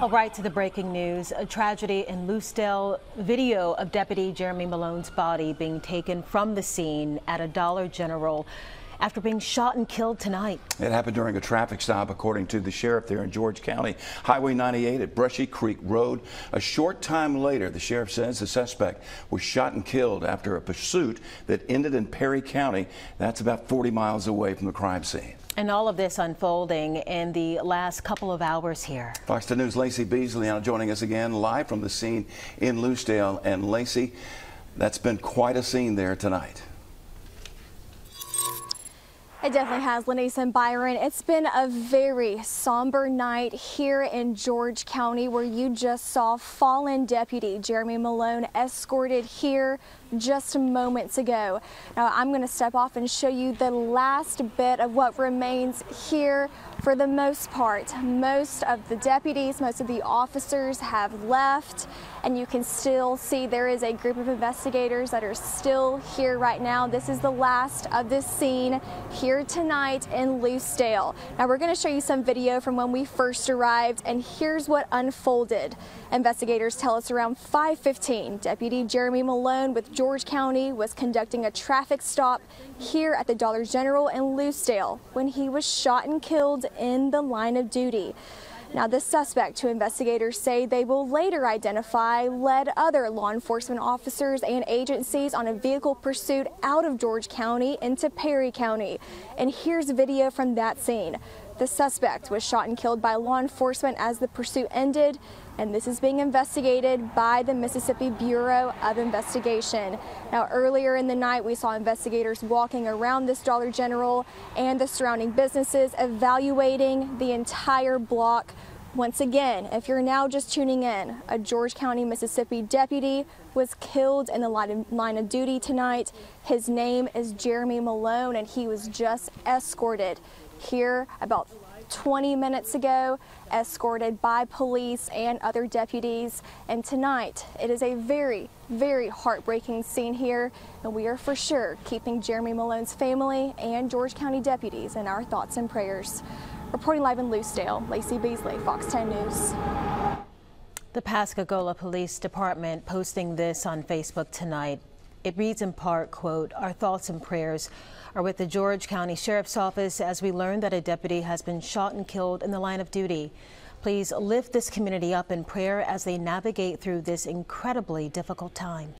All right, to the breaking news. A tragedy in Lucedale. Video of Deputy Jeremy Malone's body being taken from the scene at a Dollar General after being shot and killed tonight. It happened during a traffic stop, according to the sheriff there in George County. Highway 98 at Brushy Creek Road. A short time later, the sheriff says the suspect was shot and killed after a pursuit that ended in Perry County. That's about 40 miles away from the crime scene. And all of this unfolding in the last couple of hours here. Fox 10 News' Lacey Beasley now joining us again live from the scene in Lucedale. And Lacey, that's been quite a scene there tonight. It definitely has, Lenise and Byron. It's been a very somber night here in George County where you just saw fallen deputy Jeremy Malone escorted here just moments ago. Now I'm going to step off and show you the last bit of what remains here for the most part. Most of the deputies, most of the officers have left and you can still see there is a group of investigators that are still here right now. This is the last of this scene here tonight in Lucedale. Now we're going to show you some video from when we first arrived and here's what unfolded. Investigators tell us around 5:15, Deputy Jeremy Malone with George County was conducting a traffic stop here at the Dollar General in Lucedale when he was shot and killed in the line of duty. Now, the suspect, who investigators say they will later identify, led other law enforcement officers and agencies on a vehicle pursuit out of George County into Perry County. And here's video from that scene. The suspect was shot and killed by law enforcement as the pursuit ended, and this is being investigated by the Mississippi Bureau of Investigation. Now, earlier in the night, we saw investigators walking around this Dollar General and the surrounding businesses, evaluating the entire block. Once again, if you're now just tuning in, a George County, Mississippi deputy was killed in the line of duty tonight. His name is Jeremy Malone, and he was just escorted here about 20 minutes ago, escorted by police and other deputies. And tonight, it is a very, very heartbreaking scene here, and we are for sure keeping Jeremy Malone's family and George County deputies in our thoughts and prayers. Reporting live in Lucedale, Lacey Beasley, Fox 10 News. The Pascagoula Police Department posting this on Facebook tonight. It reads in part, quote, our thoughts and prayers are with the George County Sheriff's Office as we learn that a deputy has been shot and killed in the line of duty. Please lift this community up in prayer as they navigate through this incredibly difficult time.